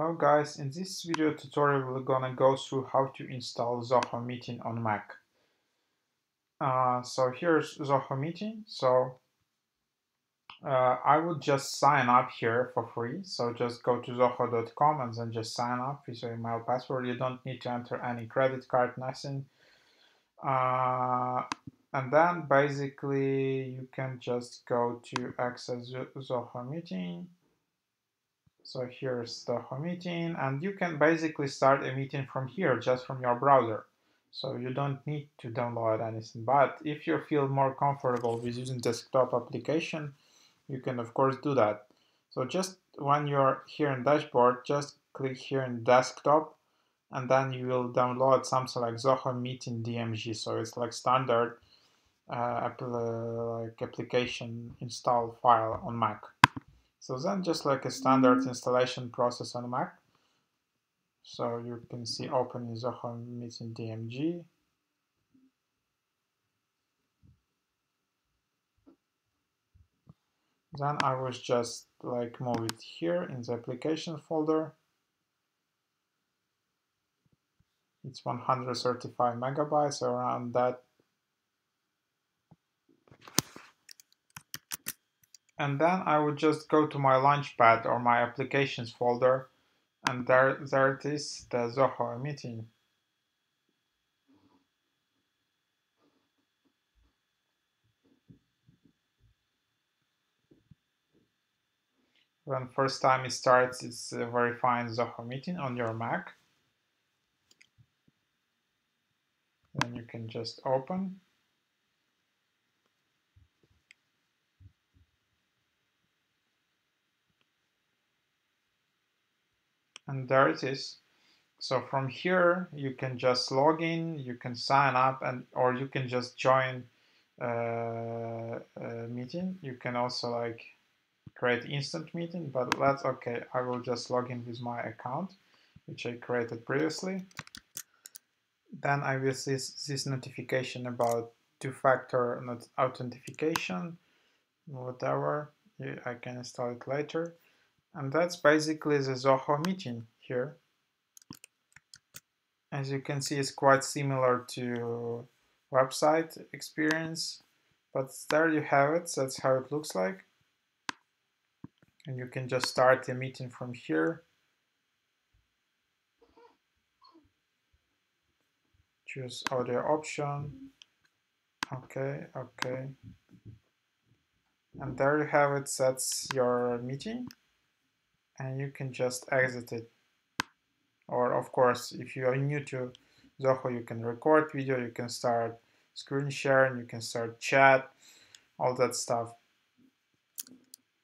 Hello guys, in this video tutorial we're gonna go through how to install Zoho Meeting on Mac. Uh, so here's Zoho Meeting. So uh, I would just sign up here for free. So just go to zoho.com and then just sign up with your email password. You don't need to enter any credit card, nothing. Uh, and then basically you can just go to access Zoho Meeting so here's the home meeting and you can basically start a meeting from here, just from your browser. So you don't need to download anything. But if you feel more comfortable with using desktop application, you can of course do that. So just when you're here in dashboard, just click here in desktop and then you will download something like Zoho Meeting DMG. So it's like standard uh, like application install file on Mac. So then just like a standard installation process on Mac. So you can see open in Zoho Meeting DMG. Then I was just like move it here in the application folder. It's 135 megabytes around that and then I would just go to my Launchpad or my applications folder and there, there it is, the Zoho meeting. When first time it starts, it's verifying Zoho meeting on your Mac. Then you can just open. And there it is. So from here, you can just log in, you can sign up, and or you can just join uh, a meeting. You can also like create instant meeting, but that's okay. I will just log in with my account, which I created previously. Then I will see this notification about two-factor authentication, whatever. I can install it later. And that's basically the Zoho meeting here. As you can see, it's quite similar to website experience, but there you have it. That's how it looks like. And you can just start the meeting from here. Choose audio option. Okay, okay. And there you have it, that's your meeting and you can just exit it. Or of course if you are new to Zoho you can record video you can start screen sharing you can start chat all that stuff.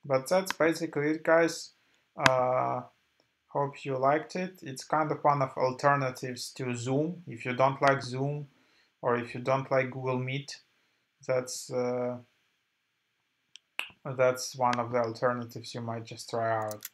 But that's basically it guys. Uh, hope you liked it. It's kind of one of alternatives to Zoom. If you don't like Zoom or if you don't like Google Meet that's uh, that's one of the alternatives you might just try out